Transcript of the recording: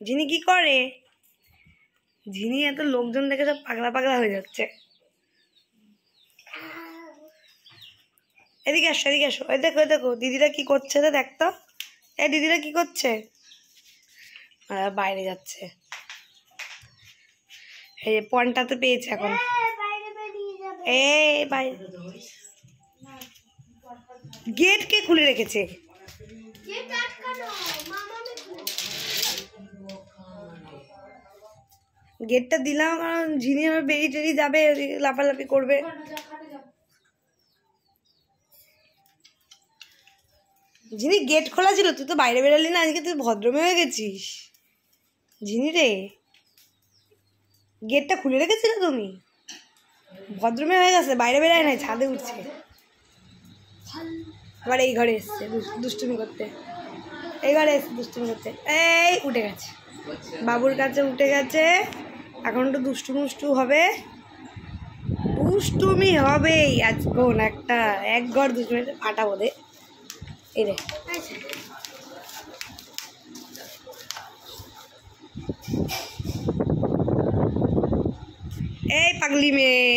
ঝিনি কি করে? ঝিনি এত লোকজন দেখে সব পাগলা পাগলা হয়ে যাচ্ছে। এদিকে আসো এদিকে আসো। ওই দেখো দেখো, দিদিরা কি করছে তো। দেখতো এ দিদিরা কি করছে? বাইরে যাচ্ছে। এই যে পনটা তো পেয়েছে এখন। এই, বাইরে। গেট কে খুলে রেখেছে। গেটটা দিলাম কারণ ঝিনি আবার বেরিয়ে টেরিয়ে যাবে লাফালাফি করবে। ঝিনি গেট খোলা ছিল তুই তো বাইরে বেরালি না আজকে তুই ভদ্রমে হয়ে গেছিস। ঝিনি রে গেটটা খুলে রেখেছিলে তুমি? ভদ্রমে হয়ে গেছে বাইরে বেরায় নাই ছাদে উঠছে। আবার এই ঘরে এসছে দুষ্টুমি করতে। এই ঘরে এসছে দুষ্টুমি করতে। এই উঠে গেছে। বাবুর কাছে উঠে গেছে। এখন তো দুষ্টু মুষ্টু হবে। দুষ্টুমি হবেই আজকন একটা। এক ঘর দুষ্টুমি ফাটা বোধে। এই রে। এই পাগলি মেয়ে।